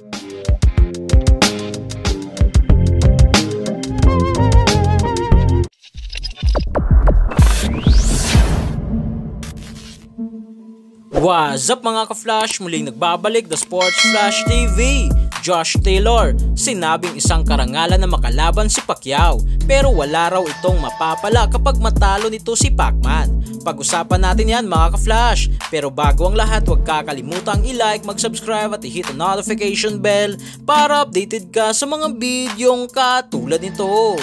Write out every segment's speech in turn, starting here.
Yeah. What's up mga ka-flash? Muling nagbabalik the Sports Flash TV. Josh Taylor, sinabing isang karangalan na makalaban si Pacquiao pero wala raw itong mapapala kapag matalo nito si Pacman. Pag-usapan natin yan mga ka-flash. Pero bago ang lahat, huwag kakalimutang i-like, mag-subscribe at i-hit ang notification bell para updated ka sa mga bidyong katulad nito.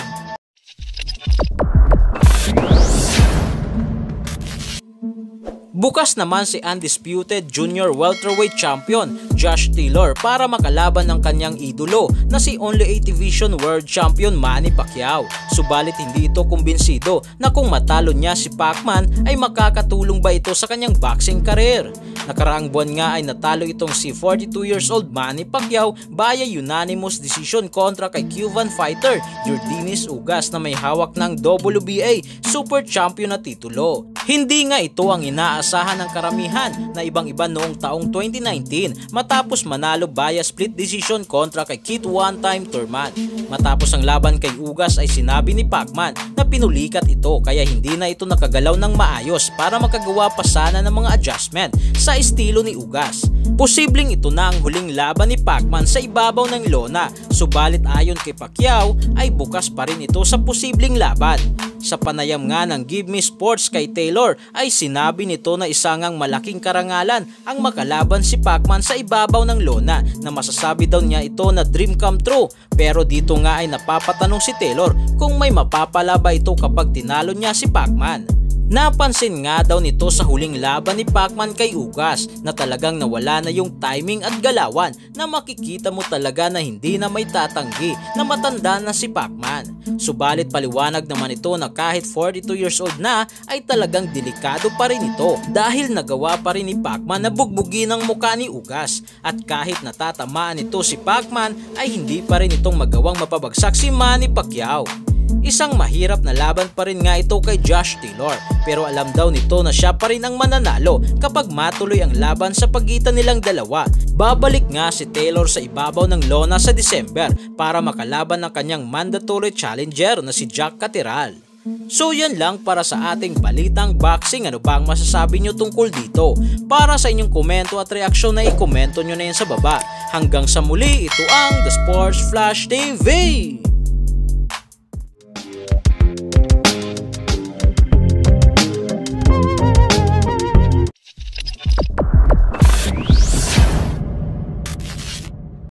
Bukas naman si undisputed junior welterweight champion Josh Taylor para makalaban ng kanyang idolo na si Only 8 Division World Champion Manny Pacquiao. Subalit hindi ito kumbinsido na kung matalo niya si Pacman ay makakatulong ba ito sa kanyang boxing career. Nakaraang buwan nga ay natalo itong si 42 years old Manny Pacquiao via unanimous decision kontra kay Cuban fighter Yordinis Ugas na may hawak ng WBA Super Champion na titulo. Hindi nga ito ang inaasahan ng karamihan na ibang-iba noong taong 2019 matapos manalo via split decision kontra kay Kit one-time Turman. Matapos ang laban kay Ugas ay sinabi ni Pacman na pinulikat ito kaya hindi na ito nakagalaw ng maayos para makagawa pa sana ng mga adjustment sa estilo ni Ugas. Posibleng ito na ang huling laban ni Pacman sa ibabaw ng lona subalit ayon kay Pacquiao ay bukas pa rin ito sa posibleng laban. Sa panayam nga ng Give Me Sports kay Taylor ay sinabi nito na isangang malaking karangalan ang makalaban si Pacman sa ibabaw ng lona na masasabi daw niya ito na dream come true pero dito nga ay napapatanong si Taylor kung may mapapala ba ito kapag tinalo niya si Pacman. Napansin nga daw nito sa huling laban ni Pacman kay Ugas na talagang nawala na yung timing at galawan na makikita mo talaga na hindi na may tatanggi na matanda na si Pacman. Subalit paliwanag naman ito na kahit 42 years old na ay talagang delikado pa rin ito dahil nagawa pa rin ni Pacman na bugbugin ang muka ni Ugas at kahit natatamaan ito si Pacman ay hindi pa rin itong magawang mapabagsak si Manny Pacquiao. Isang mahirap na laban pa rin nga ito kay Josh Taylor pero alam daw nito na siya pa rin ang mananalo kapag matuloy ang laban sa pagitan nilang dalawa. Babalik nga si Taylor sa ibabaw ng lona sa December para makalaban ng kanyang mandatory challenger na si Jack Cateral. So yan lang para sa ating balitang boxing. Ano ba ang masasabi nyo tungkol dito? Para sa inyong komento at reaksyon na ikomento nyo na yan sa baba. Hanggang sa muli, ito ang The Sports Flash TV!